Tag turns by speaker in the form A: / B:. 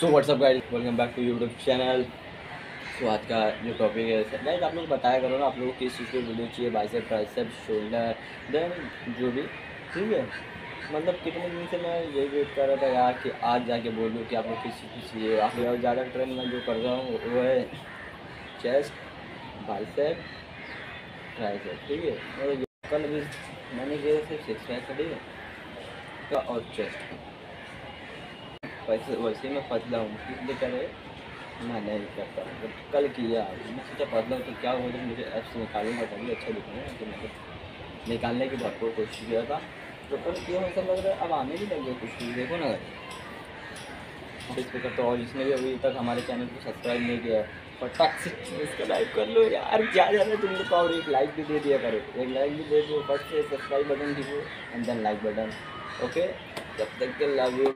A: So what's up guys welcome back to YouTube channel तो आज का जो टॉपिक है गाइस आप लोग बताया करो ना, आप लोगों किस चीज़ की वीडियो चाहिए बाइसेप ट्राइसेप शोल्डर देन जो भी। ठीक है? मतलब कितने दिन से मैं यही वेट कर रहा था यार कि आज जाके बोलूँ कि आप लोग किस चीज़ की चाहिए। आप लोग ज़्यादा ट्रेंड मैं जो कर रहा हूँ, वो है चेस्ट बाइसेप ट्राइसेप ठीक है? और ये कल भी मैंने किया सिर्फ़ सिक्स पैक का ठीक है का और चेस्ट वैसे वैसे मैं फसला हूँ इसलिए करे मैं नहीं करता। जब कल किया मैं सोचा फसला हूँ तो क्या हुआ जब मुझे ऐप्स निकालूँगा तभी अच्छा दिखेगा तो मतलब निकालने की भरपूर कोशिश किया था। तो कल क्यों, ऐसा लग रहा है, अब आने भी लग गया कुछ चीज़ देखो ना। फेसबुक तो और जिसने भी अभी तक हमारे चैनल को सब्सक्राइब नहीं किया है, फटाक से सब्सक्राइब कर लो यार, क्या जाना तुम लोग और एक लाइक भी दे दिया करो। एक लाइक भी दे दो फट से सब्सक्राइब बटन दीजिए and then like button okay जब तक के लव यू